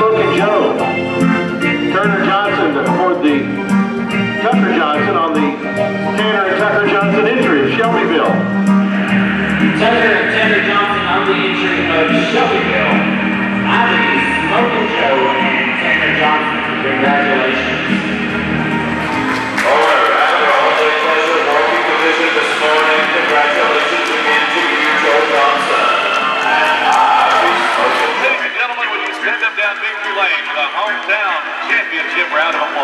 Smokin Joe. Turner Johnson aboard the Tucker Johnson on the Tanner and Tucker Johnson injury of Shelbyville. Tucker and Tanner Johnson on the injury of Shelbyville. For the hometown championship round ball?